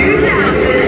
2000.